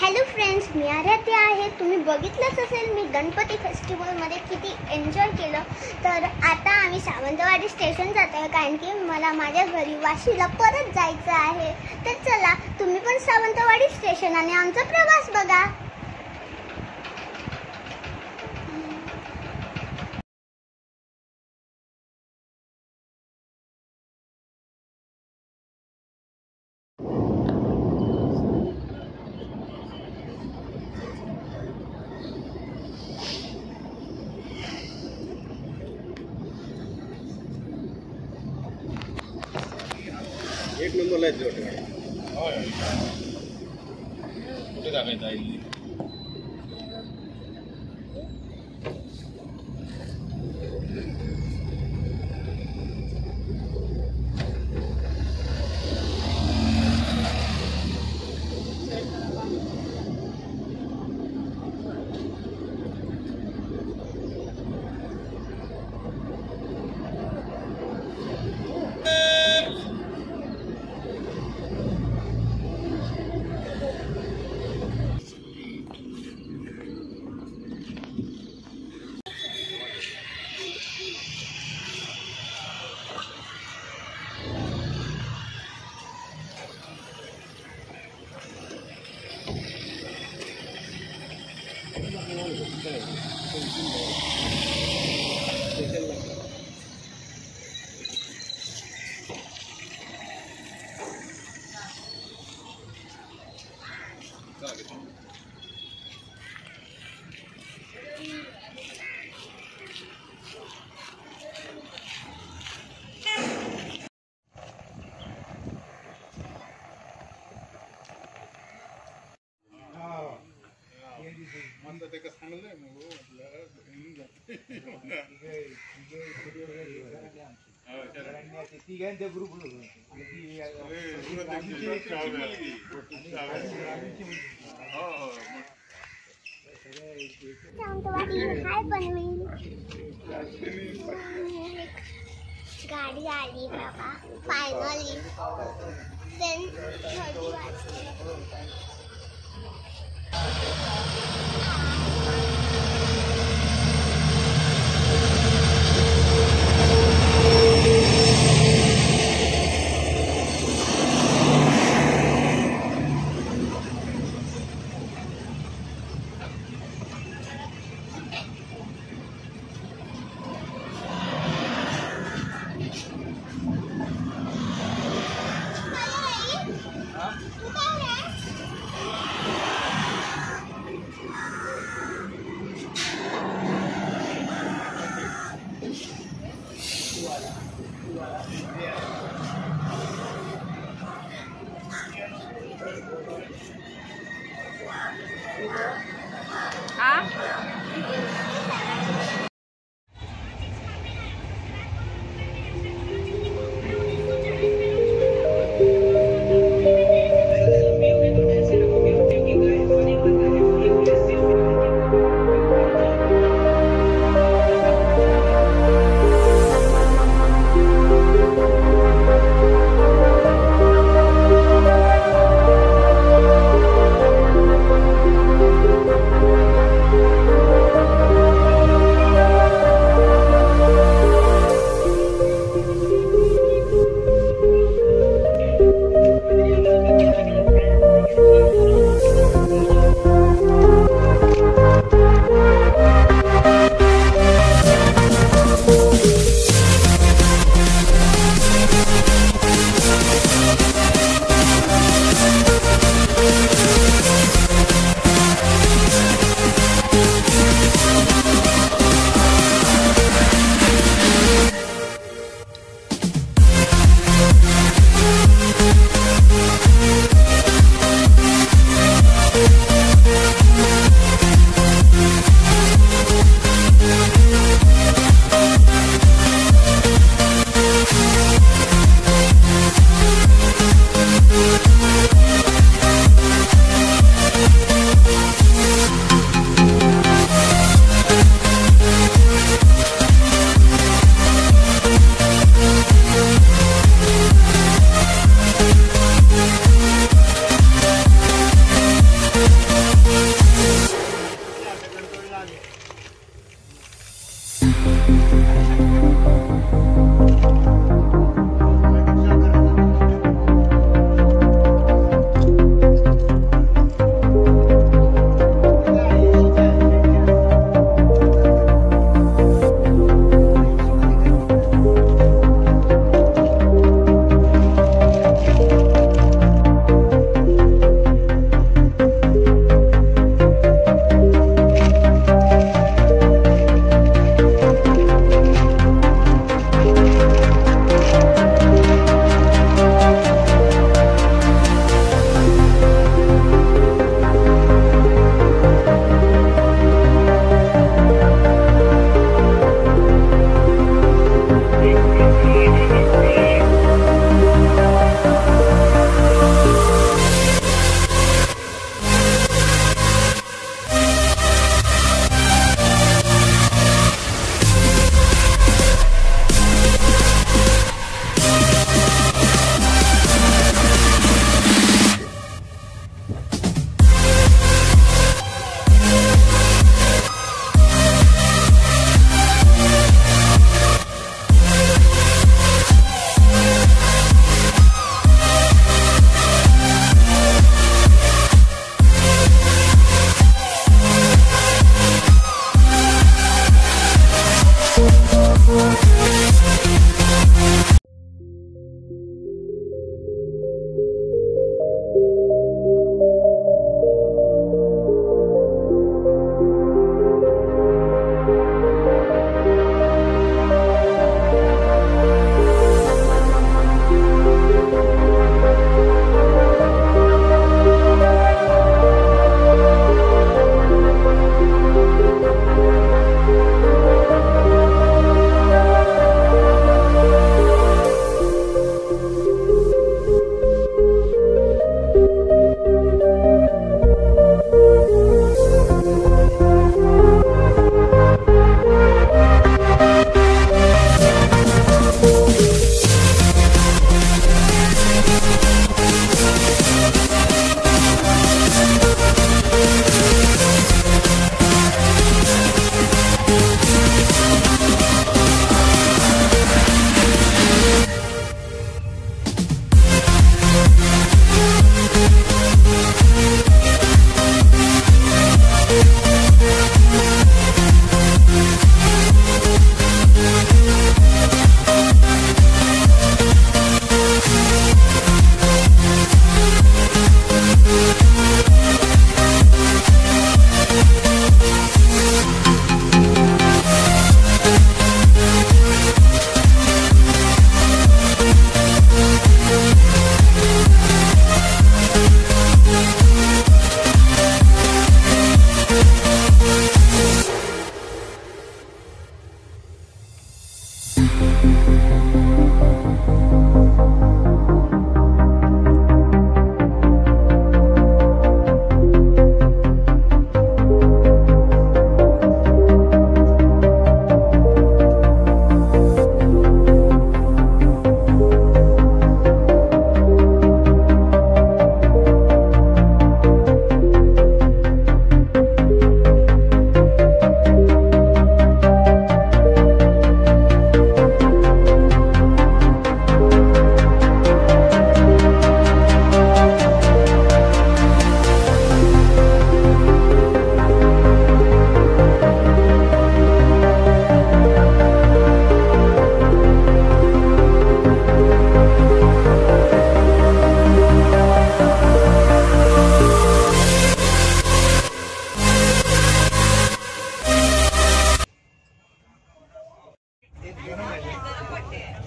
Hello friends मी आराध्य आहे. तुम्ही बघितलंच असेल मी गणपती फेस्टिवलमध्ये किती एन्जॉय केलं. तर आता आम्ही सावंतवाडी स्टेशन जात आहे कारण की मला माझ्या घरी वाशीला परत जायचं आहे. तर चला तुम्ही पण सावंतवाडी स्टेशन आणि आमचा प्रवास बघा. não ledger. Olha. Onde está a venda aí? 这个一代的，像京东。आहे Sawantwadi हाय बनवेल गाडी आ आली बाबा finally then thirty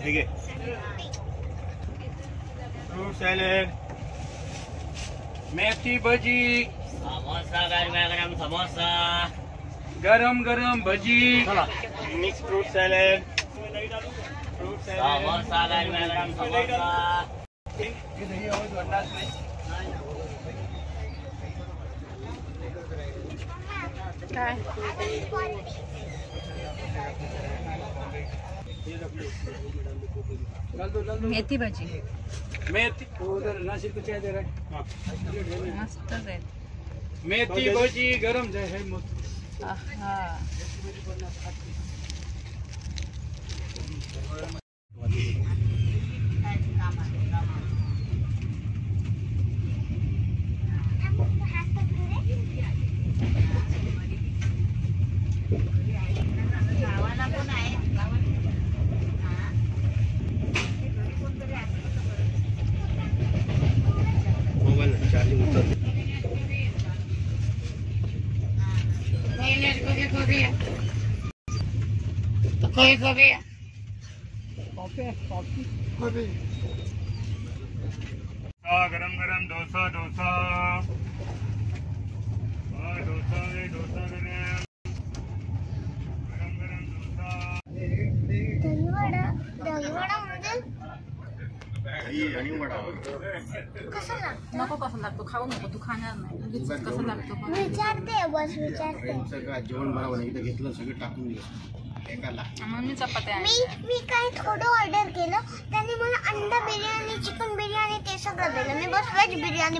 ठीक फ्रूट सैलेड मेथी भजी। समोसा गरम गरम समोसा। गरम गरम bhaji. Mix fruit salad samosa गरम गरम समोसा। मेथी भाजी। मेथी। उधर नासिक को चाय दे रहा है। मस्त है। मेथी भाजी गरम जाए है मस्त। आहा. गरम गरम डोसा डोसा डोसा डोसा गरम गरम गरम डोसा नको कसं लागतो खाऊ नको तू खाणार नाही कसं लागतो विचारते बस विचारते जेवण बरोबर इथं घेतलं सगळं टाकून दिलं एकाला मग मी चपात्या मी आणल्या. मी काय थोडं ऑर्डर केलं त्यांनी मला अंडा बिर्याणी चिकन बिर्याणी ते सगळं दिलं मी बस व्हेज बिर्याणी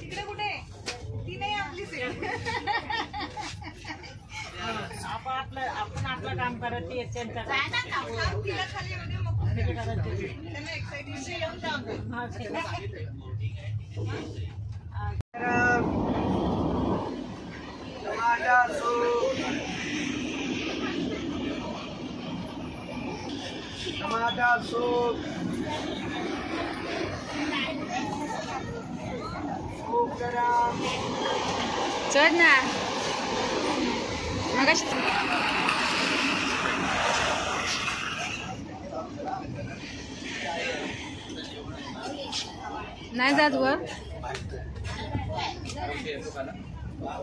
तिकडे कुठे? ती नाही आपली आपण आपलं आपण आपलं काम करत त्यांचा तर टमाटर सूप टमाटर सूप सूप गरम चढ ना। मग नाही जात वर वाव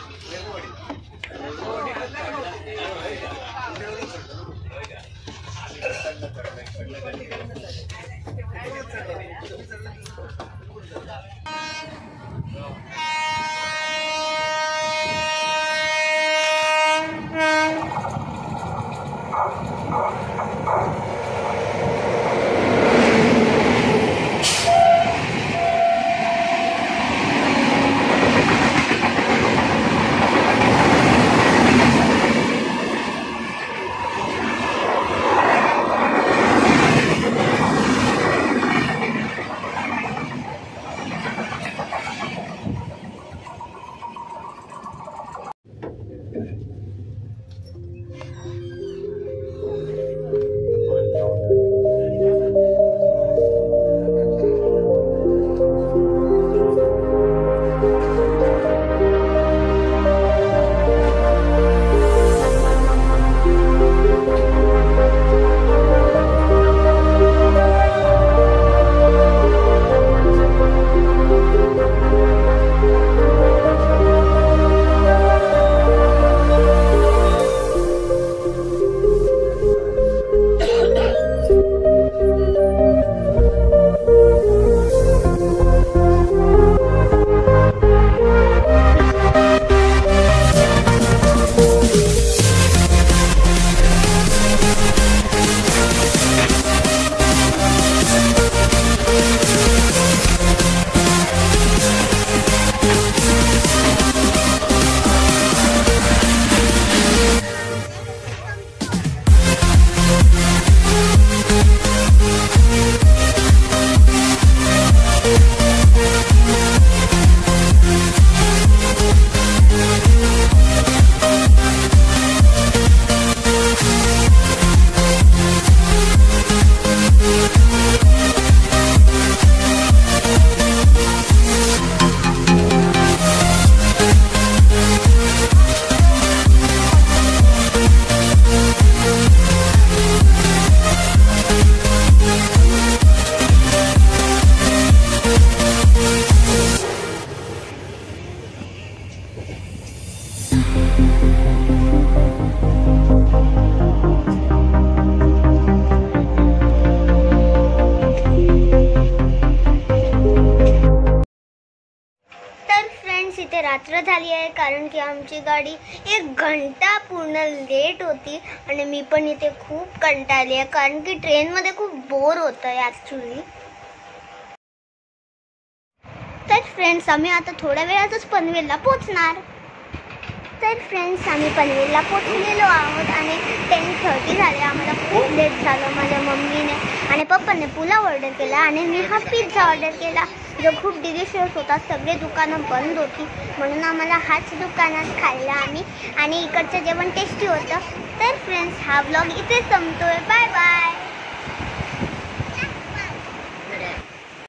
रात्र झाली आहे कारण की आमची गाडी एक घंटा पूर्ण लेट होती आणि मी पण इथे खूप कंटाळली आहे कारण की ट्रेनमध्ये खूप बोर होतं आहे ॲक्च्युली तर फ्रेंड्स आम्ही आता थोड्या वेळातच पनवेलला पोचणार. तर फ्रेंड्स आम्ही पनवेलला पोचलेलो आहोत आणि टेन थर्टी झाले. आम्हाला खूप लेट झालं. माझ्या मम्मीने आणि पप्पाने पुलाव ऑर्डर केला आणि मी हा पिझ्झा ऑर्डर केला. जो खूप डिलिशियस होता सगळे दुकानं बंद होती. म्हणून आम्हाला हाच दुकानात खाल्ला आम्ही. आणि इकडचं जेवण टेस्टी होतं. तर फ्रेंड्स हा ब्लॉग इथे संपतोय. Bye bye